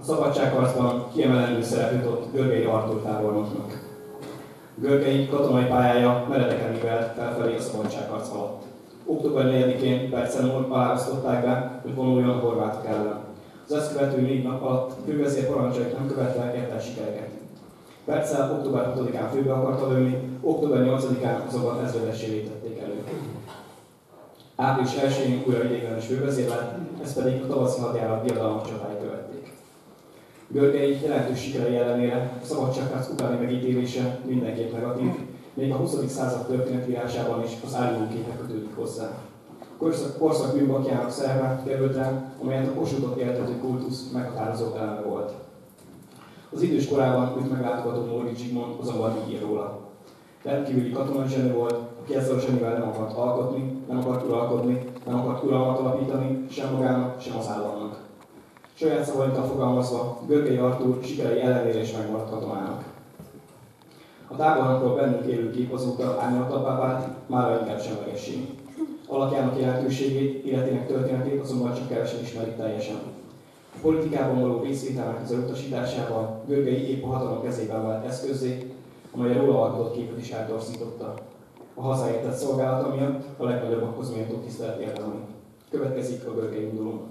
A szabadságharcban kiemelendő szerepet ott Görgei Artur tábornoknak. Görgei katonai pályája meredeken művelt felfelé a szabadságharc alatt. Október 4-én Percen alálasztották be, hogy vonuljon a horvátok ellen. Az ezt követő négy nap alatt fővezér parancsait nem követve ért el sikereket. Perccel október 6-án főbe akarta lőni, október 8-án azonban ezredessé létették elő. Április 1-én újra idéglenes fővezér lett, ez pedig a tavaszi hadjárat diadalmas csatái követték. Görgei jelentős sikerei ellenére a szabadságharc utáni megítélése mindenképp negatív, még a 20. század történetírásában is az álló képek kötődik hozzá. Korszak, korszak bűnbakjának szerve került el, amelyet a kosutot éltető kultusz meghatározó eleme volt. Az idős korában őt meglátogató Móri Zsigmond azonban így ír róla. Rendkívüli katonai zsenő volt, aki ezzel a zsenivel nem akart alkotni, nem akart uralkodni, nem akart uralmat alapítani, sem magának, sem az államnak. Saját szavainkkal fogalmazva, Görgei Artúr sikerei ellenére is megmaradt katonának. A tábornokról bennünk élő kép azóta árnyaltabbá vált, már inkább semlegessé. Alakjának jelentőségét, életének történetét azonban csak kevesen ismerik teljesen. A politikában való részvételnek az elutasításával Görgei épp a hatalom kezében vált eszközé, amely a róla alkotott képet is eltorzította. A hazáért szolgálata miatt a legnagyobbakhoz méltó tisztelet érdemli. Következik a görgei induló.